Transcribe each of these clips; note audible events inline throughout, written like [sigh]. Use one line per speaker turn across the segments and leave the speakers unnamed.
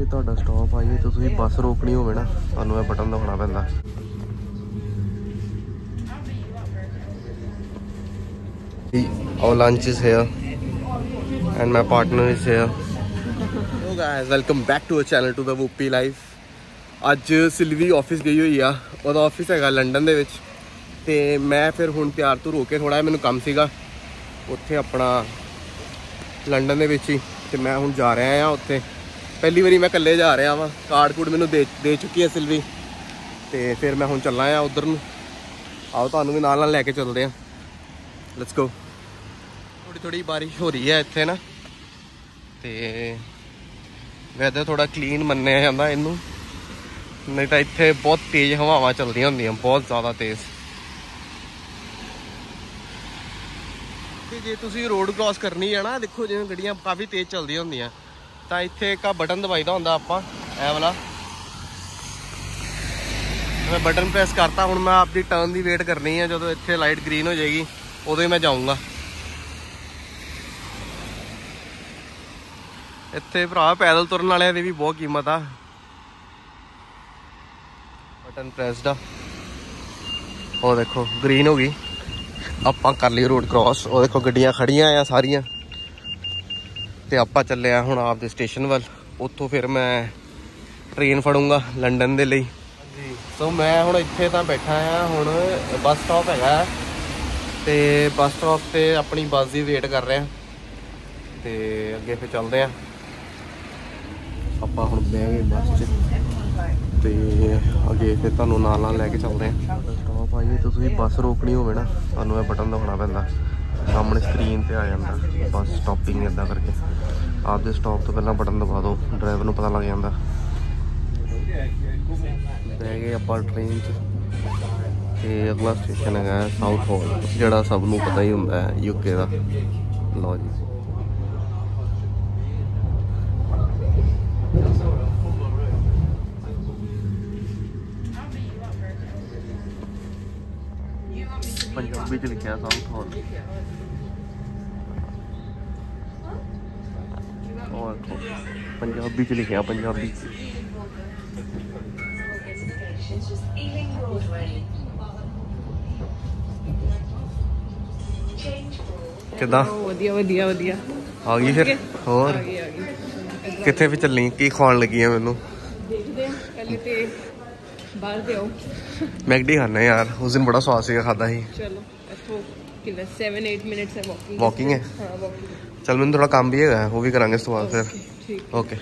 ਜੇ ਤੁਹਾਡਾ ਸਟਾਪ ਆਈਏ ਤਾਂ ਤੁਸੀਂ ਬੱਸ ਰੋਕਣੀ ਹੋਵੇ ਨਾ ਤੁਹਾਨੂੰ ਇਹ ਬਟਨ ਦਬਾਉਣਾ ਪੈਂਦਾ। Our lunch is here and my partner is here. Hello guys, welcome back to our channel to the Whoopi Life. ਅੱਜ ਸਿਲਵੀ ਆਫਿਸ ਗਈ ਹੋਈ ਆ ਉਹਦਾ ਆਫਿਸ ਹੈਗਾ ਲੰਡਨ ਦੇ ਵਿੱਚ। ਤੇ ਮੈਂ ਫਿਰ ਹੁਣ ਤਿਆਰ ਤੋਂ ਰੋ ਕੇ ਥੋੜਾ ਮੈਨੂੰ ਕੰਮ ਸੀਗਾ। ਉੱਥੇ ਆਪਣਾ ਲੰਡਨ ਦੇ ਵਿੱਚ ਹੀ ਤੇ ਮੈਂ ਹੁਣ ਜਾ ਰਿਹਾ ਆ ਉੱਥੇ। ਪਹਿਲੀ ਵਾਰੀ ਮੈਂ ਇਕੱਲੇ ਜਾ ਰਿਹਾ ਵਾਂ। ਕਾਰਡ ਕੂਡ ਮੈਨੂੰ ਦੇ ਦੇ ਚੁੱਕੀ ਹੈ ਸਿਲਵੀ ਤੇ ਫਿਰ ਮੈਂ ਹੁਣ ਚੱਲਾਂ ਆ ਉਧਰ ਨੂੰ। ਆਓ ਤੁਹਾਨੂੰ ਵੀ ਨਾਲ ਨਾਲ ਲੈ ਕੇ ਚੱਲਦੇ ਆ। ਲੈਟਸ ਗੋ ਥੋੜੀ ਥੋੜੀ ਬਾਰਿਸ਼ ਹੋ ਰਹੀ ਹੈ ਇੱਥੇ ਨਾ। ਤੇ ਵੈਦਰ ਥੋੜਾ ਕਲੀਨ ਮੰਨਿਆ ਜਾਂਦਾ ਇਹਨੂੰ। ਨਹੀਂ ਤਾਂ ਇੱਥੇ ਬਹੁਤ ਤੇਜ਼ ਹਵਾਵਾਂ ਚੱਲਦੀਆਂ ਹੁੰਦੀਆਂ, ਬਹੁਤ ਜ਼ਿਆਦਾ ਤੇਜ਼। ਤੇ ਜੇ ਤੁਸੀਂ ਰੋਡ ਕ੍ਰਾਸ ਕਰਨੀ ਹੈ ਨਾ, ਦੇਖੋ ਜਿਵੇਂ ਗੱਡੀਆਂ ਕਾਫੀ ਤੇਜ਼ ਚੱਲਦੀਆਂ ਹੁੰਦੀਆਂ। ਤਾਂ ਇੱਥੇ ਇੱਕ ਆ ਬਟਨ ਦਬਾਈਦਾ ਹੁੰਦਾ ਆਪਾਂ, ਇਹ ਵਾਲਾ। ਮੈਂ ਬਟਨ ਪ੍ਰੈਸ ਕਰਤਾ, ਹੁਣ ਮੈਂ ਆਪਦੀ ਟਰਨ ਦੀ ਵੇਟ ਕਰਨੀ ਹੈ ਜਦੋਂ ਇੱਥੇ ਲਾਈਟ ਗ੍ਰੀਨ ਹੋ ਜਾਏਗੀ, ਉਦੋਂ ਹੀ ਮੈਂ ਜਾਊਂਗਾ। ਇੱਥੇ ਭਰਾ, ਪੈਦਲ ਤੁਰਨ ਵਾਲਿਆਂ ਦੀ ਵੀ ਬਹੁਤ ਕੀਮਤ ਆ। ਬਟਨ ਪ੍ਰੈਸ ਦਾ ਉਹ ਦੇਖੋ ਗ੍ਰੀਨ ਹੋ ਗਈ। ਆਪਾਂ ਕਰ ਲਈ ਰੋਡ ਕ੍ਰਾਸ ਉਹ ਦੇਖੋ, ਗੱਡੀਆਂ ਖੜੀਆਂ ਆ ਸਾਰੀਆਂ। ਤੇ ਆਪਾਂ ਚੱਲੇ ਆ ਹੁਣ ਆਪਦੇ ਸਟੇਸ਼ਨ ਵੱਲ। ਉੱਥੋਂ ਫਿਰ ਮੈਂ ਟ੍ਰੇਨ ਫੜੂੰਗਾ ਲੰਡਨ ਦੇ ਲਈ। ਜੀ ਸੋ ਮੈਂ ਹੁਣ ਇੱਥੇ ਤਾਂ ਬੈਠਾ ਆ ਹੁਣ ਬੱਸ ਸਟਾਪ ਹੈਗਾ। ਤੇ ਬੱਸ ਸਟਾਪ ਤੇ ਆਪਣੀ ਬੱਸ ਦੀ ਵੇਟ ਕਰ ਰਹੇ। ਤੇ ਅੱਗੇ ਫਿਰ ਚੱਲਦੇ ਆ। ਆਪਾਂ ਹੁਣ ਬਹਿ ਗਏ ਬੱਸ 'ਚ। ਤੇ ਅੱਗੇ ਫਿਰ ਤੁਹਾਨੂੰ ਨਾਲ ਨਾਲ ਲੈ ਕੇ ਚੱਲਦੇ ਆ। ਸਟਾਪ ਆਈਏ ਤੁਸੀਂ ਬੱਸ ਰੋਕਣੀ ਹੋਵੇ ਨਾ ਤੁਹਾਨੂੰ ਇਹ ਬਟਨ ਦਬਾਉਣਾ ਪੈਂਦਾ। ਸਾਹਮਣੇ ਸਕਰੀਨ ਤੇ ਆ ਜਾਂਦਾ ਬੱਸ ਸਟਾਪਿੰਗ ਇਦਾਂ ਕਰਕੇ। ਆਪਦੇ ਸਟਾਪ ਤੋਂ ਪਹਿਲਾਂ ਬਟਨ ਦਬਾ ਦਿਓ ਡਰਾਈਵਰ ਨੂੰ ਪਤਾ ਲੱਗ ਜਾਂਦਾ। ਬਹਿ ਗਏ ਆਪਾਂ ਟ੍ਰੇਨ 'ਚ। ਤੇ ਅਗਲਾ ਸਟੇਸ਼ਨ ਹੈਗਾ ਸਾਊਥ ਹਾਲ ਜਿਹੜਾ ਸਭ ਨੂੰ ਪਤਾ ਹੀ ਹੁੰਦਾ ਹੈ ਯੂਕੇ ਦਾ। ਲਓ ਜੀ। ਪੰਜਾਬੀ ਚ ਲਿਖਿਆ ਸਾਊਥ ਹਾਲ ਔਰ ਪੰਜਾਬੀ ਚ ਲਿਖਿਆ ਪੰਜਾਬੀ ਚ। ਕਿਦਾਂ?
ਵਧੀਆ ਵਧੀਆ ਵਧੀਆ।
ਆ ਗਈ ਫਿਰ? ਹੋਰ
ਆ ਗਈ ਆ ਗਈ।
ਕਿੱਥੇ ਵੀ ਚੱਲਣੀ ਕੀ ਖਾਣ ਲੱਗੀ ਆ ਮੈਨੂੰ?
ਦੇਖਦੇ ਆ ਪਹਿਲੇ ਤੇ ਬਾਹਰ ਤੇ ਆਓ।
ਮੈਗਡੀ ਖਾਣਾ ਯਾਰ ਉਸ ਦਿਨ ਬੜਾ ਸਵਾਦ ਸੀਗਾ ਖਾਦਾ ਸੀ।
ਚਲੋ।
वॉकिंग है चल मैंने थोड़ा काम भी है वो भी कराएँगे सुबह
फिर
ओके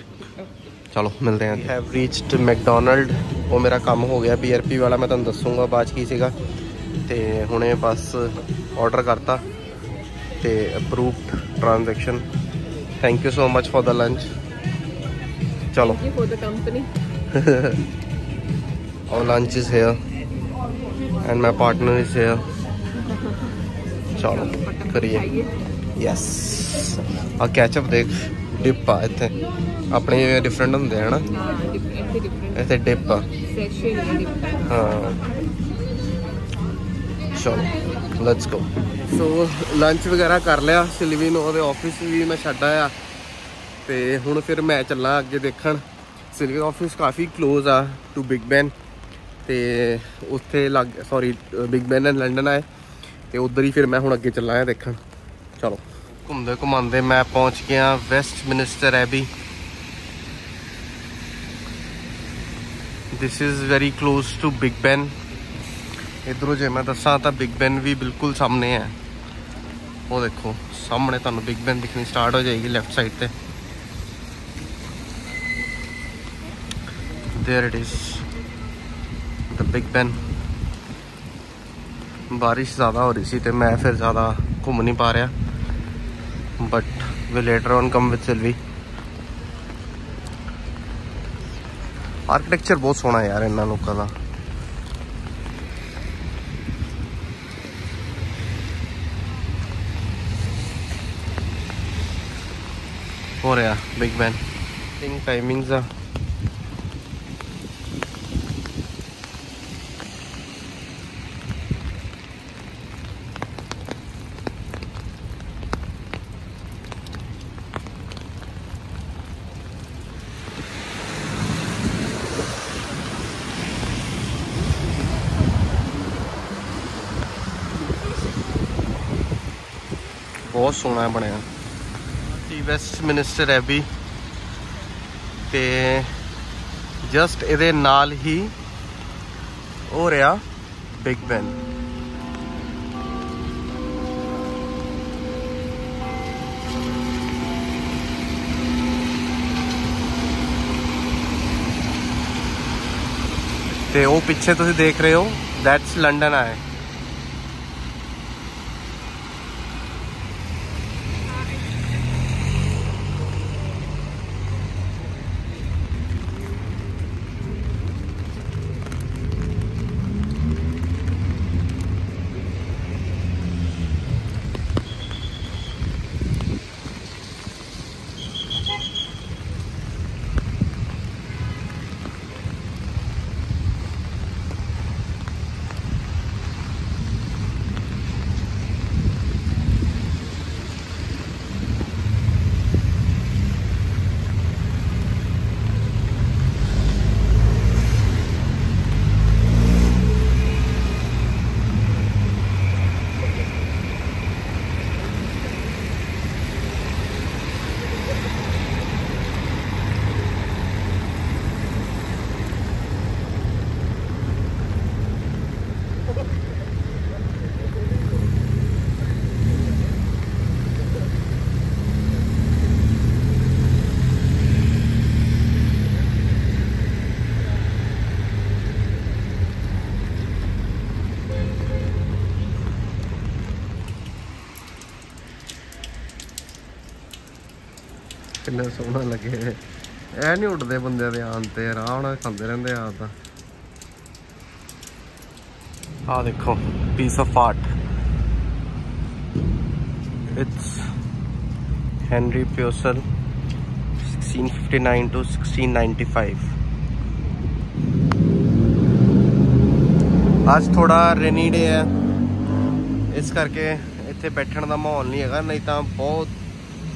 चलो मिलते हैं हैव रीच्ड मैकडोनल्ड ਉਹ ਮੇਰਾ ਕੰਮ ਹੋ ਗਿਆ ਬੀਆਰਪੀ ਵਾਲਾ ਮੈਂ ਤੁਹਾਨੂੰ ਦੱਸੂਗਾ ਬਾਅਦ ਕੀ ਸੀਗਾ ਤੇ ਹੁਣੇ ਬਸ ਆਰਡਰ ਕਰਤਾ ਤੇ approved transaction thank you so much for the lunch ਚਲੋ
thank you for the company
our lunch is here and my partner is here [laughs] ਚਲੋ ਕਰੀਏ। ਯੈਸ ਆ ਕੈਚਅਪ ਦੇਖ ਡਿਪ ਆ ਇੱਥੇ। ਆਪਣੇ ਡਿਫਰੈਂਟ ਹੁੰਦੇ ਆ ਨਾ
ਹਾਂ ਡਿਫਰੈਂਟ ਡਿਫਰੈਂਟ
ਇੱਥੇ ਡਿਪ ਆ।
ਹੈ
ਚਲੋ ਲੈਟਸ ਗੋ ਸੋ ਲੰਚ ਵਗੈਰਾ ਕਰ ਲਿਆ ਸਿਲਵੀ ਨੂੰ ਉਹਦੇ ਆਫਿਸ ਵੀ ਮੈਂ ਛੱਡ ਆਇਆ। ਤੇ ਹੁਣ ਫਿਰ ਮੈਂ ਚੱਲਾਂ ਅੱਗੇ ਦੇਖਣ। ਸਿਲਵੀ ਆਫਿਸ ਕਾਫੀ ক্লোਜ਼ ਆ ਟੂ ਬਿਗ ਬੈਨ ਤੇ ਉੱਥੇ ਲੱਗ sorry Big Ben and London ਆਏ। ਤੇ ਉਧਰ ਹੀ ਫਿਰ ਮੈਂ ਹੁਣ ਅੱਗੇ ਚੱਲਾਂ ਆ ਦੇਖਣ ਚਲੋ। ਘੁੰਮਦੇ ਘੁਮਾਉਂਦੇ ਮੈਂ ਪਹੁੰਚ ਗਿਆ Westminster Abbey this is very close to Big Ben ਇਧਰੋਂ ਜੇ ਮੈਂ ਦੱਸਾਂ ਤਾਂ ਬਿਗ ਬੈਨ ਵੀ ਬਿਲਕੁਲ ਸਾਹਮਣੇ ਹੈ। ਉਹ ਦੇਖੋ, ਸਾਹਮਣੇ ਤੁਹਾਨੂੰ ਬਿਗ ਬੈਨ ਦਿਖਣੀ ਸਟਾਰਟ ਹੋ ਜਾਏਗੀ ਲੈਫਟ ਸਾਈਡ ਤੇ। There it is the big ben ਬਾਰਿਸ਼ ਜ਼ਿਆਦਾ ਹੋ ਰਹੀ ਸੀ ਤੇ ਮੈਂ ਫਿਰ ਜ਼ਿਆਦਾ ਘੁੰਮ ਨਹੀਂ ਪਾ ਰਿਹਾ। But we later on come with Sylvie architecture ਬਹੁਤ ਸੋਹਣਾ ਯਾਰ ਇਹਨਾਂ ਲੋਕਾਂ ਦਾ। ਹੋ ਰਿਹਾ ਬਿਗ ਬੈਨ ਥਿੰਕ ਟਾਈਮਿੰਗਸ ਆ। ਬਹੁਤ ਸੋਹਣਾ ਬਣਿਆ। ਜੀ ਵੈਸਟ ਮਿਨਿਸਟਰ ਐਬੀ ਤੇ ਜਸਟ ਇਹਦੇ ਨਾਲ ਹੀ ਹੋ ਰਿਹਾ ਬਿਗ ਬੈਨ ਤੇ ਉਹ ਪਿੱਛੇ ਤੁਸੀਂ ਦੇਖ ਰਹੇ ਹੋ ਦੈਟਸ ਲੰਡਨ ਆਏ ਕਿੰਨੇ ਸੋਹਣਾ ਲੱਗੇ ਐ ਨਹੀਂ ਉੱਡਦੇ ਬੰਦਿਆਂ ਦੇ ਆਉਣ ਤੇ, ਆਰਾਮ ਨਾਲ ਖਾਂਦੇ ਰਹਿੰਦੇ ਆ ਤਾਂ। ਆ ਦੇਖੋ piece of art it's Henry Purcell 1659 to 1695 ਅੱਜ ਥੋੜਾ ਰੇਨੀ ਡੇ ਹੈ। ਇਸ ਕਰਕੇ ਇੱਥੇ ਬੈਠਣ ਦਾ ਮਾਹੌਲ ਨਹੀਂ ਹੈਗਾ, ਨਹੀਂ ਤਾਂ ਬਹੁਤ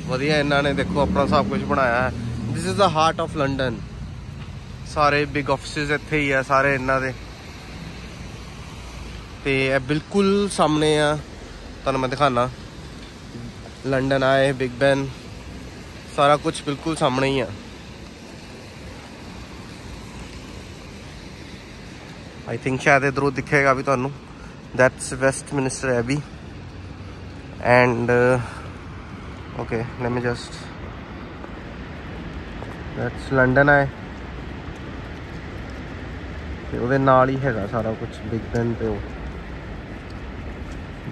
ਵਧੀਆ ਇਹਨਾਂ ਨੇ ਦੇਖੋ ਆਪਣਾ ਸਭ ਕੁਝ ਬਣਾਇਆ ਹੈ। This is the heart of London ਸਾਰੇ ਬਿਗ ਆਫਿਸਿਸ ਇੱਥੇ ਹੀ ਆ ਸਾਰੇ ਇਹਨਾਂ ਦੇ। ਤੇ ਇਹ ਬਿਲਕੁਲ ਸਾਹਮਣੇ ਆ, ਤੁਹਾਨੂੰ ਮੈਂ ਦਿਖਾਣਾ ਲੰਡਨ ਆਏ ਬਿਗ ਬੈਨ ਸਾਰਾ ਕੁਝ ਬਿਲਕੁਲ ਸਾਹਮਣੇ ਹੀ ਆ। ਆਈ ਥਿੰਕ ਸ਼ਾਇਦ ਇਧਰੋਂ ਦਿਖੇਗਾ ਵੀ ਤੁਹਾਨੂੰ। That's Westminster Abbey and okay, let me just, that's london ਹੈ ਤੇ ਉਹਦੇ ਨਾਲ ਹੀ ਹੈਗਾ ਸਾਰਾ ਕੁਝ ਬਿਗ ਬੈਨ ਤੇ ਉਹ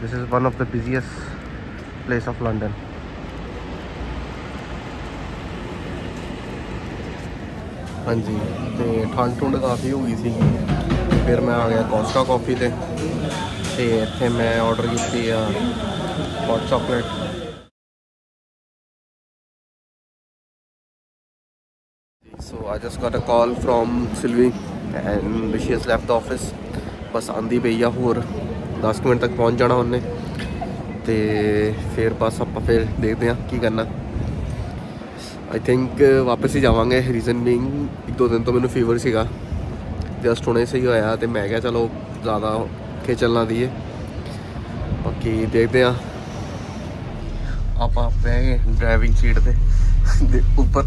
this is one of the busiest place of london. ਹਾਂਜੀ, ਤੇ ਠੰਡ ਠੁੰਡ ਕਾਫੀ ਹੋ ਗਈ ਸੀ। ਫਿਰ ਮੈਂ ਆ ਗਿਆ ਕੋਸਟਾ ਕਾਫੀ ਤੇ। ਤੇ ਇੱਥੇ ਮੈਂ ਆਰਡਰ ਕੀਤੀ ਆ hot chocolate So, I just got a call from Sylvie and she has left the office. Bus ਆਂਦੀ ਪਈ ਆ ਹੋਰ 10 ਮਿੰਟ ਤੱਕ ਪਹੁੰਚ ਜਾਣਾ ਉਹਨੇ। ਤੇ ਫਿਰ ਬਸ ਆਪਾਂ ਫਿਰ ਦੇਖਦੇ ਆ ਕੀ ਕਰਨਾ। ਆਈ ਥਿੰਕ ਵਾਪਸ ਹੀ ਜਾਵਾਂਗੇ। ਰੀਜ਼ਨ ਬੀਇੰਗ ਇੱਕ ਦੋ ਦਿਨ ਤੋਂ ਮੈਨੂੰ ਫੀਵਰ ਸੀਗਾ। ਜਸਟ ਹੁਣੇ ਸਹੀ ਹੋਇਆ ਤੇ ਮੈਂ ਕਿਹਾ ਚਲੋ ਜ਼ਿਆਦਾ ਖੇਚਲ ਨਾ ਦੀਏ ਬਾਕੀ ਦੇਖਦੇ ਆ ਆਪਾਂ ਬਹਿ ਗਏ ਡਰਾਈਵਿੰਗ ਸੀਟ ਤੇ। ਦੇ ਉੱਪਰ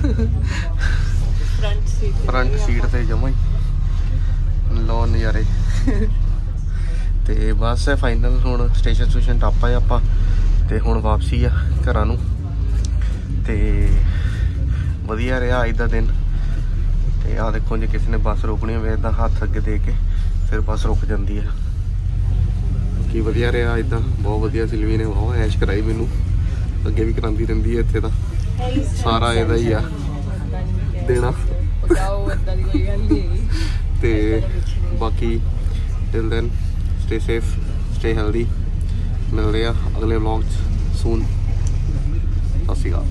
ਫਰੰਟ ਸੀਟ
ਫਰੰਟ ਸੀਟ ਤੇ ਜਮਾ ਹੀ। ਲੋ ਨਜ਼ਾਰੇ। ਤੇ ਬਸ ਹੈ ਫਾਈਨਲ ਹੁਣ ਸਟੇਸ਼ਨ ਸਟੇਸ਼ਨ ਟੱਪ ਆਏ ਆਪਾਂ ਤੇ ਹੁਣ ਵਾਪਸੀ ਆ ਘਰਾਂ ਨੂੰ। ਤੇ ਵਧੀਆ ਰਿਹਾ ਅੱਜ ਦਾ ਦਿਨ। ਤੇ ਆ ਦੇਖੋ ਜੇ ਕਿਸੇ ਨੇ ਬੱਸ ਰੋਕਣੀ ਹੋਵੇ ਇਦਾਂ ਹੱਥ ਅੱਗੇ ਦੇ ਕੇ ਫਿਰ ਬੱਸ ਰੁਕ ਜਾਂਦੀ ਆ। ਕੀ ਵਧੀਆ ਰਿਹਾ ਇਦਾਂ ਬਹੁਤ ਵਧੀਆ ਸਿਲਵੀ ਨੇ ਬਹੁਤ ਐਸ਼ ਕਰਾਈ ਮੈਨੂੰ। ਅੱਗੇ ਵੀ ਕਰਾਂਦੀ ਰਹਿੰਦੀ ਹੈ ਇੱਥੇ ਤਾਂ। ਸਾਰਾ ਇਹਦਾ ਹੀ ਆ। ਦੇਣਾ।
ਜਾਓ
ਤੇ ਬਾਕੀ till then stay safe stay healthy ਮਿਲਦੇ ਆ ਅਗਲੇ ਵਲੌਗ ਚ ਸੂਨ ਸਤਿ ਸ਼੍ਰੀ ਅਕਾਲ।